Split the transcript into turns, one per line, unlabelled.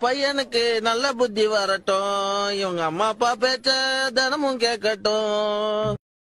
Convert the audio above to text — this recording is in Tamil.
பையனுக்கு நல்ல புத்தி வரட்டும். இவங்க அம்மா அப்பா பேச்ச தினமும் கேட்கட்டும்.